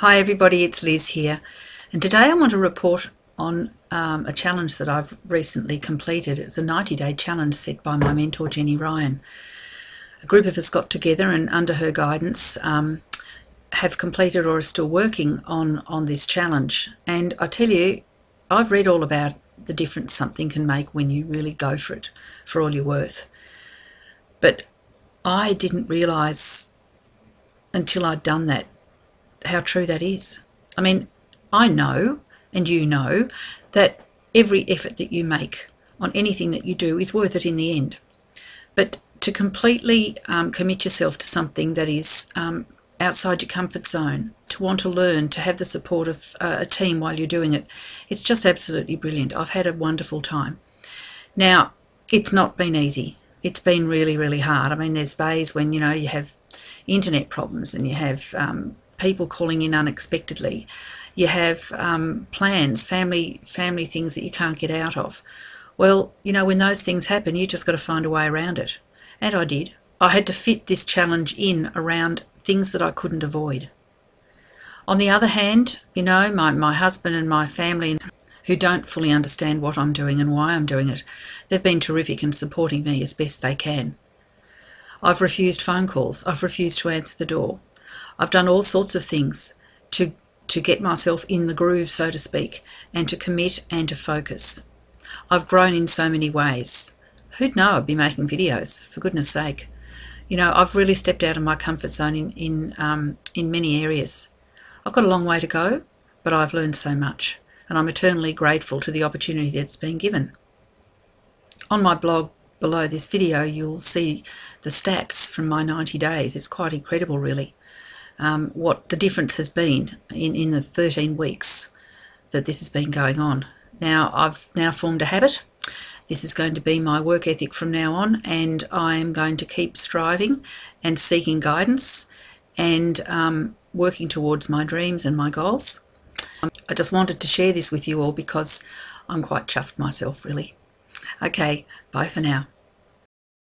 Hi everybody, it's Liz here and today I want to report on um, a challenge that I've recently completed. It's a 90 day challenge set by my mentor Jenni Ryan. A group of us got together and under her guidance um, have completed or are still working on, on this challenge and I tell you I've read all about the difference something can make when you really go for it for all you're worth. But I didn't realise until I'd done that how true that is. I mean, I know, and you know, that every effort that you make on anything that you do is worth it in the end. But to completely um, commit yourself to something that is um, outside your comfort zone, to want to learn, to have the support of uh, a team while you're doing it, it's just absolutely brilliant. I've had a wonderful time. Now, it's not been easy. It's been really, really hard. I mean, there's days when, you know, you have internet problems and you have um, people calling in unexpectedly. You have um, plans, family, family things that you can't get out of. Well, you know, when those things happen, you just got to find a way around it. And I did. I had to fit this challenge in around things that I couldn't avoid. On the other hand, you know, my, my husband and my family who don't fully understand what I'm doing and why I'm doing it, they've been terrific in supporting me as best they can. I've refused phone calls. I've refused to answer the door. I've done all sorts of things to, to get myself in the groove, so to speak, and to commit and to focus. I've grown in so many ways. Who'd know I'd be making videos, for goodness sake. You know, I've really stepped out of my comfort zone in, in, um, in many areas. I've got a long way to go, but I've learned so much, and I'm eternally grateful to the opportunity that's been given. On my blog below this video, you'll see the stats from my 90 days. It's quite incredible, really um, what the difference has been in, in the 13 weeks that this has been going on. Now, I've now formed a habit. This is going to be my work ethic from now on, and I am going to keep striving and seeking guidance and um, working towards my dreams and my goals. I just wanted to share this with you all because I'm quite chuffed myself, really. Okay, bye for now.